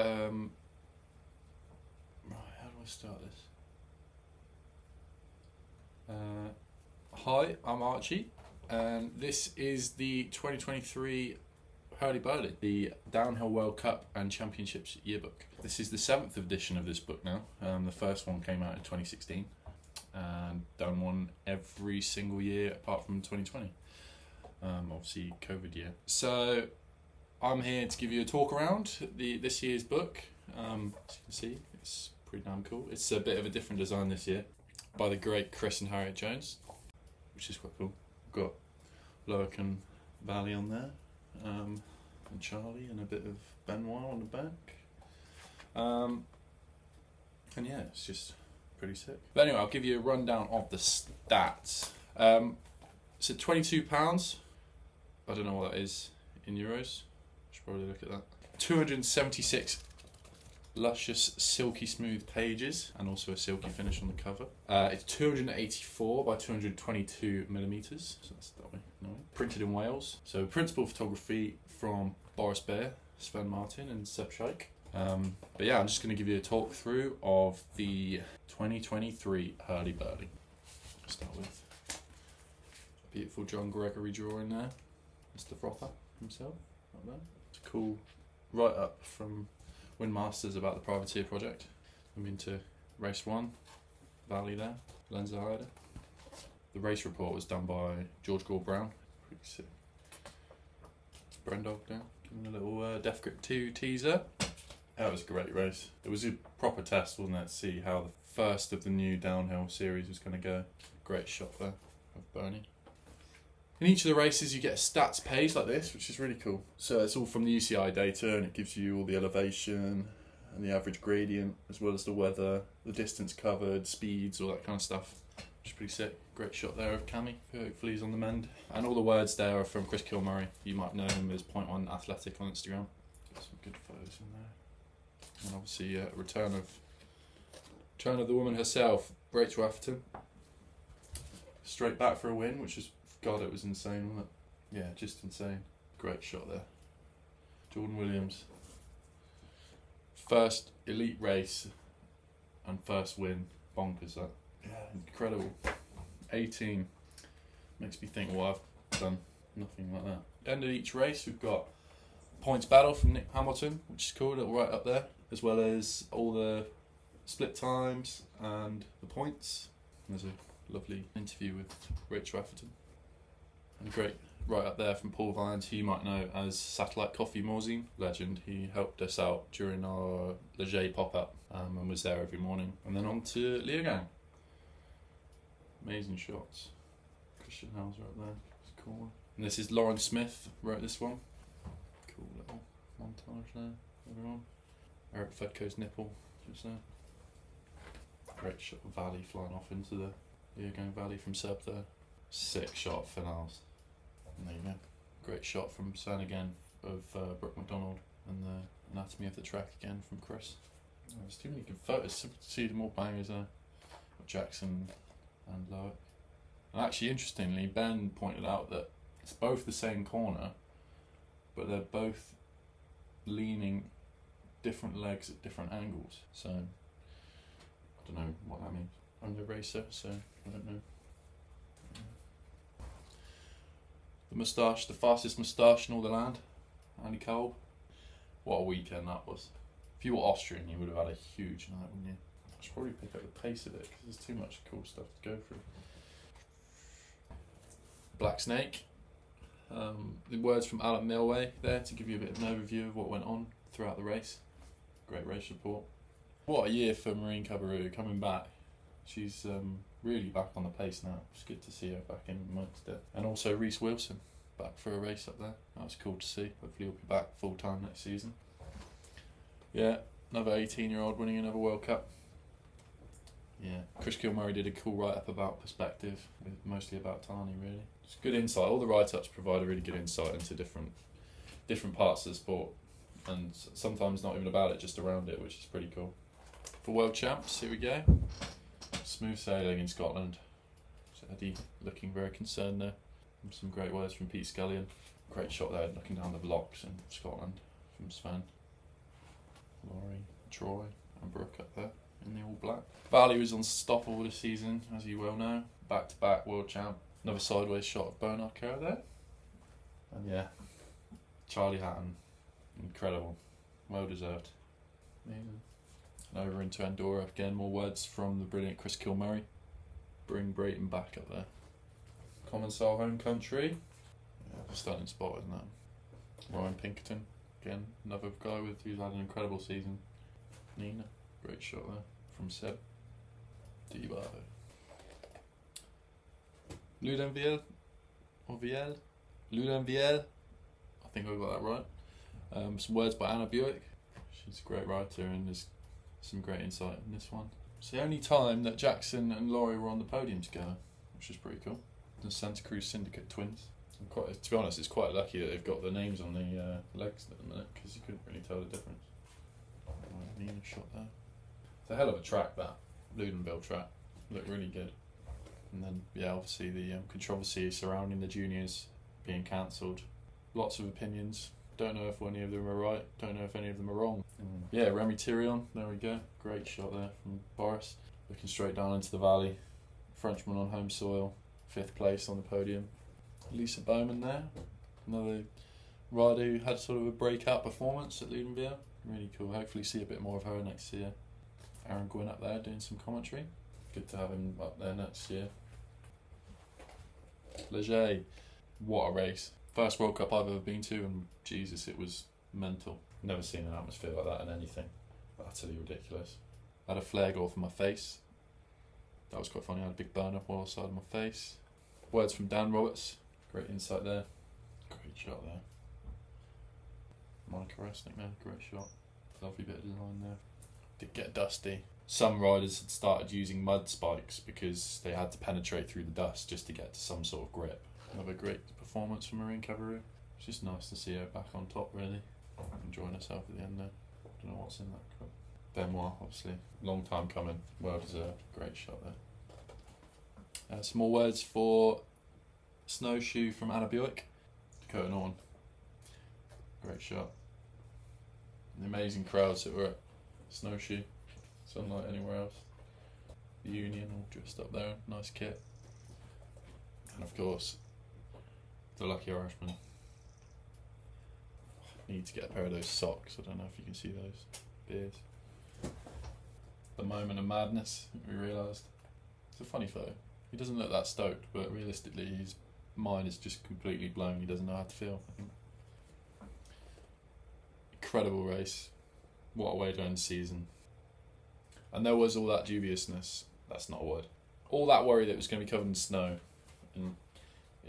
Um, right, how do I start this? Uh, hi, I'm Archie, and this is the 2023 Hurly Burly, the Downhill World Cup and Championships yearbook. This is the seventh edition of this book now. Um, the first one came out in 2016, and done one every single year apart from 2020. Um, obviously, COVID year. So, I'm here to give you a talk around the this year's book. Um, as you can see, it's pretty damn cool. It's a bit of a different design this year by the great Chris and Harriet Jones, which is quite cool. We've got Loic and Vali on there, um, and Charlie, and a bit of Benoit on the back. Um, and yeah, it's just pretty sick. But anyway, I'll give you a rundown of the stats. Um, so twenty-two pounds. I don't know what that is in euros. Should probably look at that. Two hundred and seventy-six luscious, silky smooth pages, and also a silky finish on the cover. Uh, it's 284 by 222 millimeters, so that's that way. No. Printed in Wales. So principal photography from Boris Beyer, Sven Martin, and Seb Schieck. Um, but yeah, I'm just going to give you a talk through of the 2023 Hurly Burly. Start with beautiful John Gregory drawing there, Mr. Frother himself. Up there. Cool write up from Wyn Masters about the Privateer project. I'm into race one, Vali there, Lenzerheide. The race report was done by George Gore Brown. Pretty sick. Brendog there, giving a little uh, Deathgrip 2 teaser. That was a great race. It was a proper test, wasn't it, to see how the first of the new downhill series was going to go. Great shot there of Bernie. In each of the races, you get a stats page like this, which is really cool. So it's all from the UCI data, and it gives you all the elevation and the average gradient, as well as the weather, the distance covered, speeds, all that kind of stuff. Which is pretty sick. Great shot there of Cammy, who hopefully he's on the mend. And all the words there are from Chris Kilmurray. You might know him as Point One Athletic on Instagram. Got some good photos in there. And obviously, uh, return of return of the woman herself, Rachel Atherton. Straight back for a win, which is God, it was insane, wasn't it? Yeah, just insane. Great shot there. Jordan Williams. First elite race and first win. Bonkers that. Yeah, incredible. 18. Makes me think what I've done. Nothing like that. End of each race, we've got points battle from Nick Hamilton, which is cool, little right up there, as well as all the split times and the points. There's a lovely interview with Rachel Atherton. Great right up there from Paul Vines, who you might know as Satellite Coffee Morzine legend. He helped us out during our Les Gets pop up um, and was there every morning. And then on to Leogang. Amazing shots. Christian Hauser up there. It's cool. And this is Lauren Smith, wrote this one. Cool little montage there, everyone. Erik Fedko's nipple, just there. Great shot of Vali flying off into the Leogang Valley from Seb there. Sick shot finals. And there you go. Great shot from San again of uh, Brook Macdonald and the anatomy of the track again from Chris. Oh, there's too many good photos. See the more bangers there. Jackson and Loic. And actually, interestingly, Ben pointed out that it's both the same corner, but they're both leaning different legs at different angles. So I don't know what that means. I'm the racer, so I don't know. The moustache, the fastest moustache in all the land, Andy Kolb. What a weekend that was. If you were Austrian, you would have had a huge night, wouldn't you? I should probably pick up the pace of it because there's too much cool stuff to go through. Black Snake. Um, the words from Alan Milway there to give you a bit of an overview of what went on throughout the race. Great race report. What a year for Marine Cabirou coming back. She's um, really back on the pace now. It's good to see her back in amongst it. And also Reece Wilson back for a race up there. That was cool to see. Hopefully he'll be back full time next season. Yeah, another 18 year old winning another World Cup. Yeah, Chris Kilmurray did a cool write up about perspective, mostly about Tani really. It's good insight. All the write ups provide a really good insight into different different parts of the sport, and sometimes not even about it, just around it, which is pretty cool. For world champs, here we go. Smooth sailing in Scotland. So Eddie looking very concerned there. Some great words from Pete Scullion. Great shot there, looking down the blocks in Scotland from Sven. Laurie, Troy, and Brooke up there in the all black. Vali was unstoppable this season, as you well know. Back to back world champ. Another sideways shot of Bernard Kerr there. And yeah, Charlie Hatton, incredible. Well deserved. Amazing. And over into Andorra again, more words from the brilliant Chris Kilmurray. Bring Brayton back up there. Common Commencal home country. Yeah, stunning spot, isn't it? Ryan Pinkerton, again, another guy with who's had an incredible season. Nina, great shot there from Seb. Debo. Loudenvielle, or Viel, Loudenvielle. I think I got that right. Um, some words by Anna Buick. She's a great writer and there's some great insight in this one. It's the only time that Jackson and Laurie were on the podium together, which is pretty cool. The Santa Cruz Syndicate twins. I'm quite, to be honest, it's quite lucky that they've got the names on the uh, legs at the minute because you couldn't really tell the difference. Nina shot there. It's a hell of a track that Loudenvielle track. Looked really good. And then yeah, obviously the um, controversy surrounding the juniors being cancelled. Lots of opinions. Don't know if any of them are right. Don't know if any of them are wrong. Mm. Yeah, Rémi Thirion. There we go. Great shot there from Boris. Looking straight down into the valley. Frenchman on home soil. Fifth place on the podium. Lisa Baumann there. Another rider who had sort of a breakout performance at Loudenvielle. Really cool. Hopefully see a bit more of her next year. Aaron Gwin up there doing some commentary. Good to have him up there next year. Les Gets, what a race. First World Cup I've ever been to, and Jesus, it was mental. Never seen an atmosphere like that in anything. Utterly ridiculous. I had a flare go off in my face. That was quite funny. I had a big burn up on the side of my face. Words from Dan Roberts. Great insight there. Great shot there. Monika Hrastnik, man. Great shot. Lovely bit of design there. Did get dusty. Some riders had started using mud spikes because they had to penetrate through the dust just to get to some sort of grip. Another great performance from Marine Cabirou. It's just nice to see her back on top, really. Enjoying herself at the end there. Don't know what's in that cup. Benoit, obviously. Long time coming. Well deserved. Great shot there. Uh, some more words for Snowshoe from Anna Buick. Dakota Norton. Great shot. The amazing crowds that were at Snowshoe. It's unlike anywhere else. The Union all dressed up there. Nice kit. And of course, the Lucky Irishman. Need to get a pair of those socks. I don't know if you can see those beers. The moment of madness, we realised. It's a funny photo. He doesn't look that stoked, but realistically, his mind is just completely blown. He doesn't know how to feel. Incredible race. What a way to end the season. And there was all that dubiousness. That's not a word. All that worry that it was going to be covered in snow. And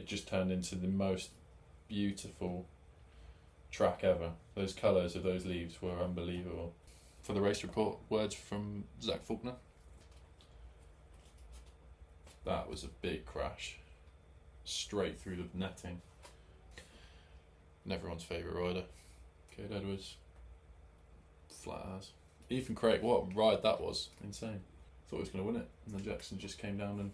it just turned into the most beautiful track ever. Those colours of those leaves were unbelievable. For the race report, words from Zach Faulkner. That was a big crash. Straight through the netting. And everyone's favourite rider. Kade Edwards. Flat as. Ethan Craig, what a ride that was. Insane. Thought he was going to win it. And then Jackson just came down and.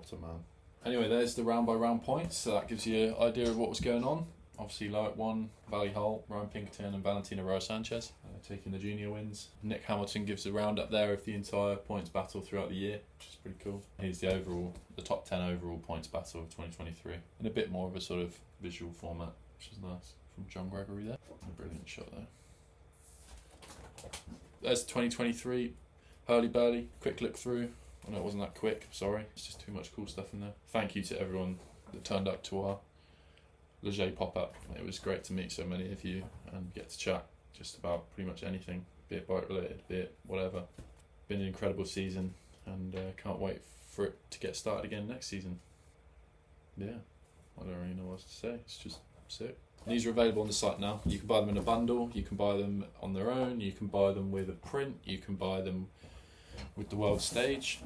What a man. Anyway, there's the round by round points. So that gives you an idea of what was going on. Obviously, Loic won, Vali Höll, Ryan Pinkerton, and Valentina Roa Sanchez uh, taking the junior wins. Nick Hamilton gives a roundup there of the entire points battle throughout the year, which is pretty cool. Here's the overall, the top 10 overall points battle of 2023 in a bit more of a sort of visual format, which is nice. From John Gregory there. A brilliant shot there. There's 2023 Hurly Burly. Quick look through. I know it wasn't that quick, sorry. It's just too much cool stuff in there. Thank you to everyone that turned up to our Les Gets pop up. It was great to meet so many of you and get to chat just about pretty much anything, be it bike related, be it whatever. Been an incredible season and uh, can't wait for it to get started again next season. Yeah, I don't really know what else to say. It's just sick. These are available on the site now. You can buy them in a bundle, you can buy them on their own, you can buy them with a print, you can buy them with the world stage.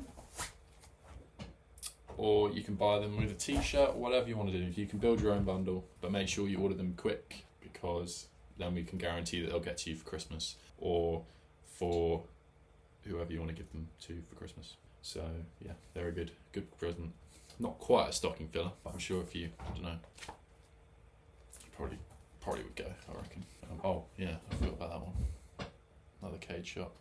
Or you can buy them with a t shirt, or whatever you want to do. You can build your own bundle, but make sure you order them quick because then we can guarantee that they'll get to you for Christmas or for whoever you want to give them to for Christmas. So yeah, they're a good good present. Not quite a stocking filler, but I'm sure if you I don't know, probably probably would go. I reckon. Um, oh yeah, I forgot about that one. Another cage shot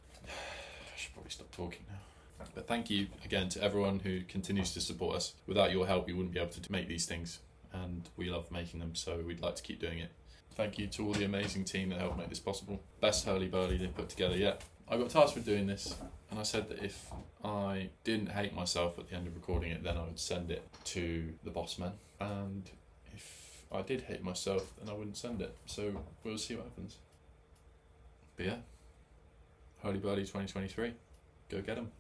should probably stop talking now. But thank you again to everyone who continues to support us. Without your help, we wouldn't be able to make these things, and we love making them, so we'd like to keep doing it. Thank you to all the amazing team that helped make this possible. Best hurly burly they've put together yet. I got tasked with doing this, and I said that if I didn't hate myself at the end of recording it, then I would send it to the boss man. And if I did hate myself, then I wouldn't send it. So we'll see what happens. But yeah, Hurly Burly 2023. Go get 'em.